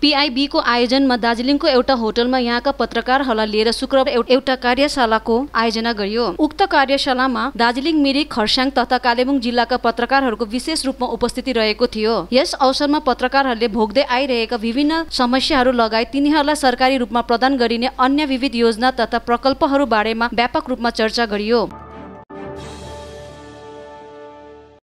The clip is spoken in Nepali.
पिआइबीको आयोजनमा दार्जिलिङको एउटा होटलमा यहाँका पत्रकारहरूलाई लिएर शुक्रबार एउटा कार्यशालाको आयोजना गरियो। उक्त कार्यशालामा दार्जिलिङ मिरिक खरसाङ तथा कालेबुङ जिल्लाका पत्रकारहरूको विशेष रूपमा उपस्थिति रहेको थियो। यस अवसरमा पत्रकारहरूले भोग्दै आइरहेका विभिन्न समस्याहरू लगायत तिनीहरूलाई सरकारी रूपमा प्रदान गरिने अन्य विविध योजना तथा प्रकल्पहरू बारेमा व्यापक रूपमा चर्चा गरियो।